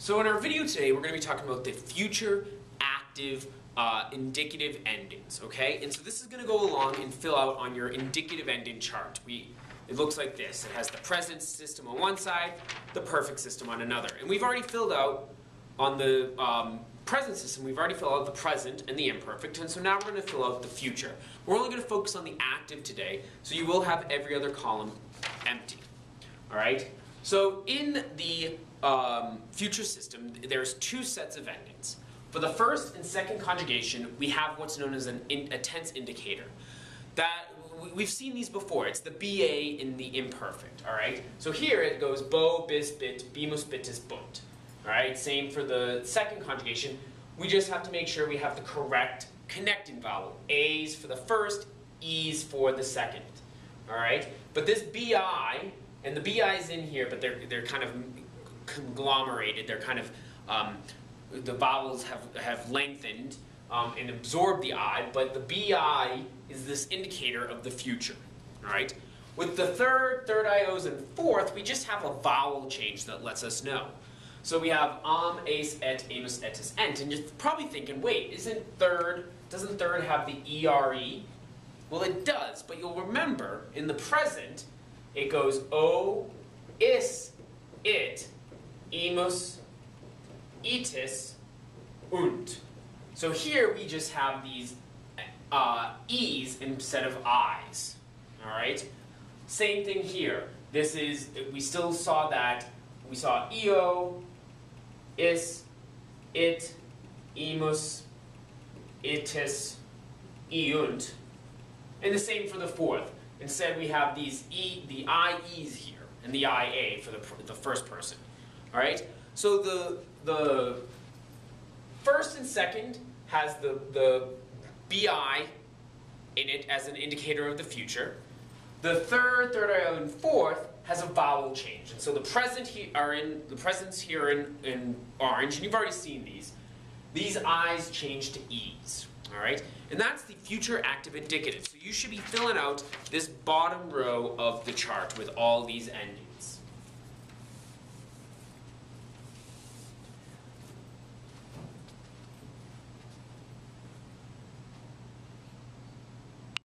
So in our video today, we're going to be talking about the future active uh, indicative endings, okay? And so this is going to go along and fill out on your indicative ending chart. We, it looks like this. It has the present system on one side, the perfect system on another. And we've already filled out on the um, present system, we've already filled out the present and the imperfect, and so now we're going to fill out the future. We're only going to focus on the active today, so you will have every other column empty. All right? So in the um, future system, there's two sets of endings. For the first and second conjugation, we have what's known as an in, a tense indicator. That we've seen these before. It's the BA in the imperfect. All right. So here it goes bo, bis, bit, bimus, bitus, bunt. All right. Same for the second conjugation. We just have to make sure we have the correct connecting vowel. A's for the first, E's for the second. All right. But this BI and the BI is in here, but they're they're kind of conglomerated. They're kind of um, the vowels have have lengthened um, and absorbed the I, but the BI is this indicator of the future. All right. With the third, third IOs, and fourth, we just have a vowel change that lets us know. So we have am, ace, et, amus, etus, ent, and you're probably thinking, wait, isn't third, doesn't third have the ERE? Well, it does, but you'll remember in the present, it goes o, is, imus, itis, und. So here we just have these uh, e's instead of i's. All right. Same thing here. This is we still saw that we saw eo, is, it, imus, itis, iunt, and the same for the fourth. Instead, we have these e, the IEs here, and the IA for the, the first person. All right? So the, the first and second has the, the BI in it as an indicator of the future. The third, third, oh, and fourth has a vowel change. And so the present he, are in the presents here in, in orange, and you've already seen these. These I's change to E's. All right? And that's the future active indicative. So you should be filling out this bottom row of the chart with all these endings.